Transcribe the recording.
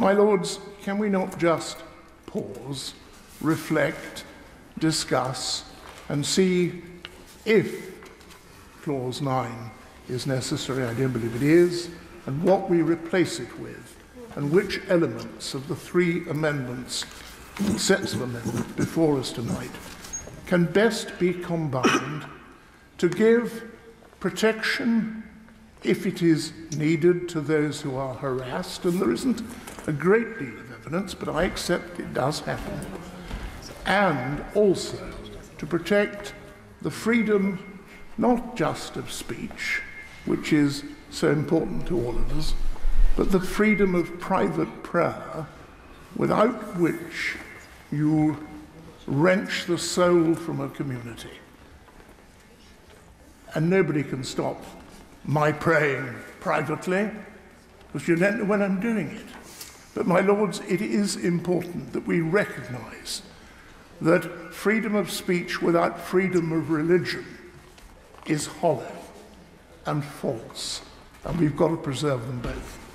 My lords, can we not just pause, reflect, discuss, and see if clause 9 is necessary? I don't believe it is, and what we replace it with, and which elements of the three amendments, sets of amendments before us tonight, can best be combined to give protection if it is needed to those who are harassed, and there isn't a great deal of evidence, but I accept it does happen, and also to protect the freedom not just of speech, which is so important to all of us, but the freedom of private prayer, without which you wrench the soul from a community. And nobody can stop my praying privately, because you don't know when I'm doing it. But, my lords, it is important that we recognize that freedom of speech without freedom of religion is hollow and false, and we've got to preserve them both.